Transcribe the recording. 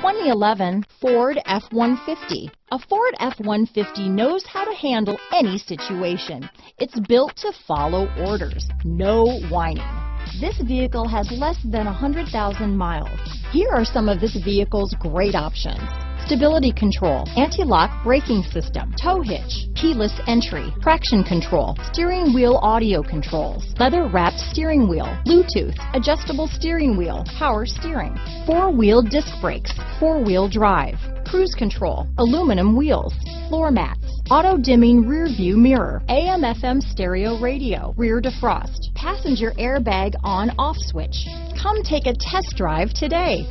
2011 Ford F-150. A Ford F-150 knows how to handle any situation. It's built to follow orders, no whining. This vehicle has less than 100,000 miles. Here are some of this vehicle's great options. Stability control, anti-lock braking system, tow hitch, keyless entry, traction control, steering wheel audio controls, leather wrapped steering wheel, Bluetooth, adjustable steering wheel, power steering, four wheel disc brakes, four wheel drive, cruise control, aluminum wheels, floor mats, auto dimming rear view mirror, AM FM stereo radio, rear defrost, passenger airbag on off switch. Come take a test drive today.